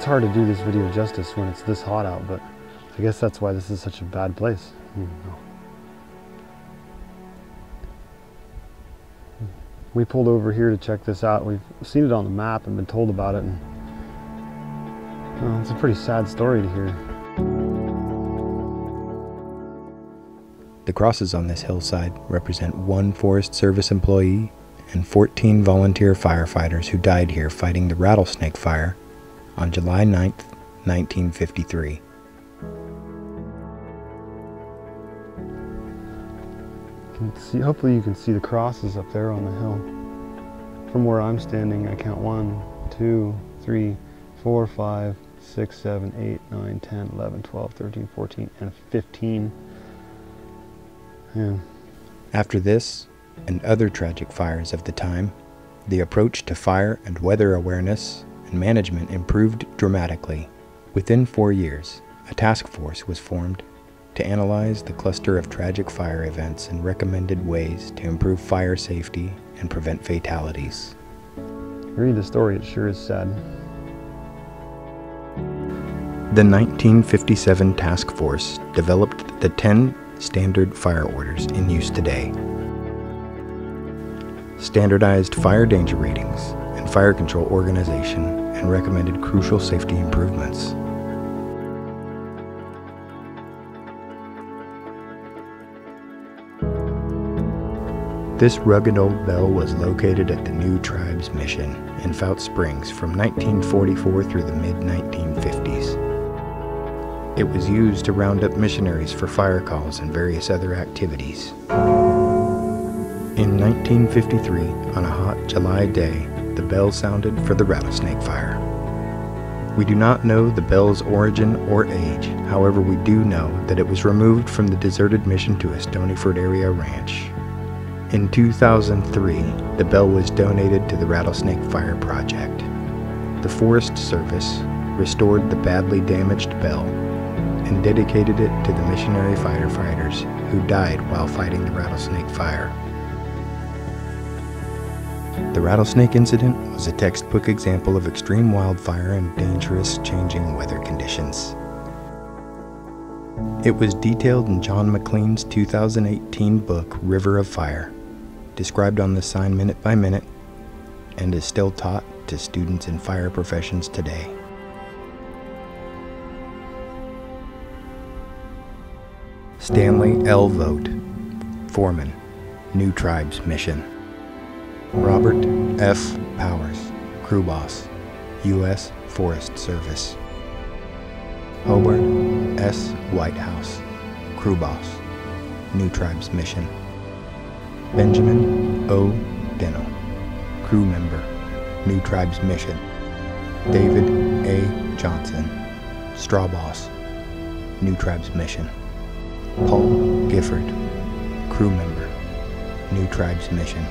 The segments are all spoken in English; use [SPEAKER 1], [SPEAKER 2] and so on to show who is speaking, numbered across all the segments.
[SPEAKER 1] It's hard to do this video justice when it's this hot out, but I guess that's why this is such a bad place. Hmm, we pulled over here to check this out. We've seen it on the map and been told about it. And, well, it's a pretty sad story to hear.
[SPEAKER 2] The crosses on this hillside represent one Forest Service employee and 14 volunteer firefighters who died here fighting the rattlesnake fire on July 9, 1953.
[SPEAKER 1] See, hopefully you can see the crosses up there on the hill. From where I'm standing, I count 1, 2, 3, 4, 5, 6, 7, 8, 9, 10, 11, 12, 13, 14, and 15. Yeah.
[SPEAKER 2] After this, and other tragic fires of the time, the approach to fire and weather awareness and management improved dramatically. Within four years, a task force was formed to analyze the cluster of tragic fire events and recommended ways to improve fire safety and prevent fatalities.
[SPEAKER 1] read the story, it sure is sad.
[SPEAKER 2] The 1957 task force developed the 10 standard fire orders in use today. Standardized fire danger ratings fire control organization and recommended crucial safety improvements. This rugged old bell was located at the New Tribes Mission in Fouts Springs from 1944 through the mid 1950s. It was used to round up missionaries for fire calls and various other activities. In 1953, on a hot July day, the bell sounded for the rattlesnake fire. We do not know the bell's origin or age, however, we do know that it was removed from the deserted mission to a Stonyford area ranch. In 2003, the bell was donated to the Rattlesnake Fire Project. The Forest Service restored the badly damaged bell and dedicated it to the missionary firefighters who died while fighting the rattlesnake fire. The rattlesnake incident was a textbook example of extreme wildfire and dangerous changing weather conditions. It was detailed in John Maclean's 2018 book, River of Fire described on the sign minute by minute, and is still taught to students in fire professions today. Stanley L. Vogt, Foreman, New Tribes Mission. Robert F. Powers, Crew Boss, U.S. Forest Service. Hobart S. Whitehouse, Crew Boss, New Tribes Mission. Benjamin O. Deno, crew member, New Tribes Mission. David A. Johnson, straw boss, New Tribes Mission. Paul Gifford, crew member, New Tribes Mission.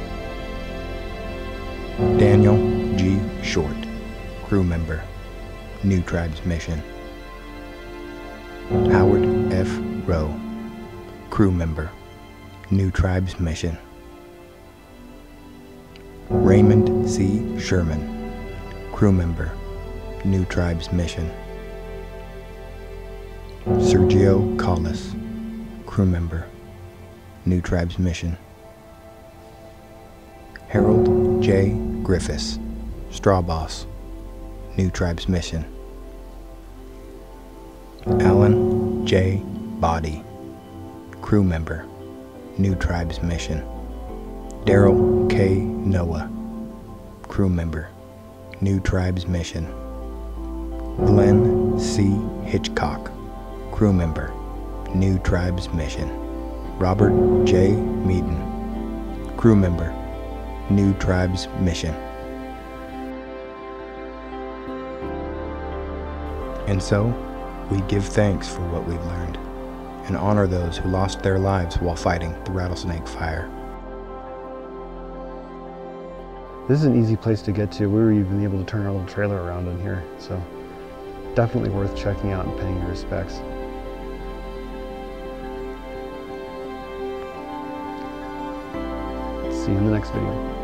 [SPEAKER 2] Daniel G. Short, crew member, New Tribes Mission. Howard F. Rowe, crew member, New Tribes Mission. Raymond C. Sherman, crew member, New Tribes Mission. Sergio Collis, crew member, New Tribes Mission. Harold J. Griffiths, straw boss, New Tribes Mission. Alan J. Body, crew member, New Tribes Mission. Daryl K. Noah, crew member, New Tribes Mission. Glenn C. Hitchcock, crew member, New Tribes Mission. Robert J. Meaden, crew member, New Tribes Mission. And so, we give thanks for what we've learned and honor those who lost their lives while fighting the rattlesnake fire.
[SPEAKER 1] This is an easy place to get to. We were even able to turn our little trailer around in here, so definitely worth checking out and paying your respects. See you in the next video.